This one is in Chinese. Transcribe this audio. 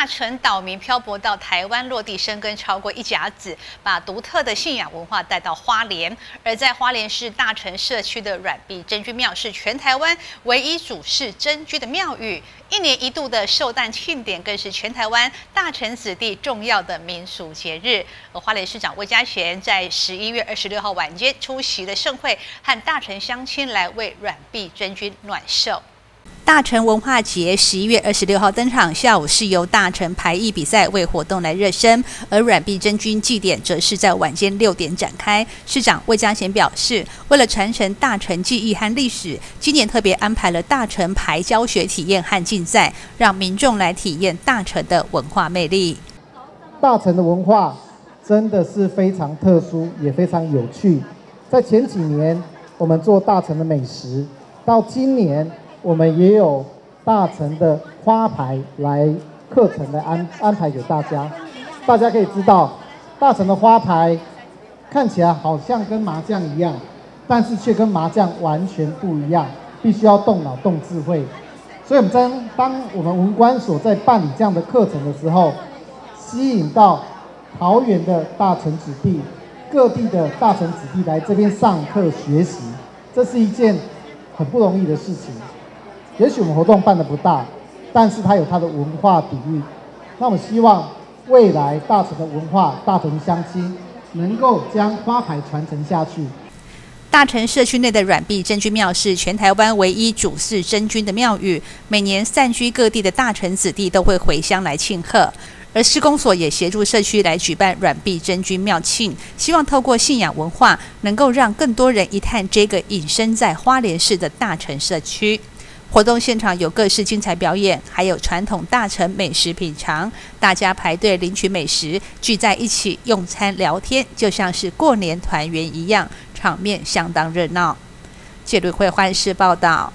大陈岛民漂泊到台湾落地生根超过一甲子，把独特的信仰文化带到花莲。而在花莲市大城社区的软壁真君庙是全台湾唯一主事真君的庙宇，一年一度的寿诞庆典更是全台湾大陈子弟重要的民俗节日。而花莲市长魏家贤在十一月二十六号晚间出席了盛会，和大陈乡亲来为软壁真君暖寿。大成文化节十一月二十六号登场，下午是由大成排艺比赛为活动来热身，而软壁真菌祭典则是在晚间六点展开。市长魏家贤表示，为了传承大成技艺和历史，今年特别安排了大成排教学体验和竞赛，让民众来体验大成的文化魅力。大成的文化真的是非常特殊，也非常有趣。在前几年，我们做大成的美食，到今年。我们也有大成的花牌来课程来安安排给大家，大家可以知道，大成的花牌看起来好像跟麻将一样，但是却跟麻将完全不一样，必须要动脑动智慧。所以我们在当我们文官所在办理这样的课程的时候，吸引到桃园的大成子弟、各地的大成子弟来这边上课学习，这是一件很不容易的事情。也许我们活动办的不大，但是它有它的文化底蕴。那我们希望未来大城的文化、大城乡亲能够将花牌传承下去。大城社区内的软壁真君庙是全台湾唯一主祀真君的庙宇，每年散居各地的大城子弟都会回乡来庆贺。而施工所也协助社区来举办软壁真君庙庆，希望透过信仰文化，能够让更多人一探这个隐身在花莲市的大城社区。活动现场有各式精彩表演，还有传统大城美食品尝，大家排队领取美食，聚在一起用餐聊天，就像是过年团圆一样，场面相当热闹。记者会欢视报道。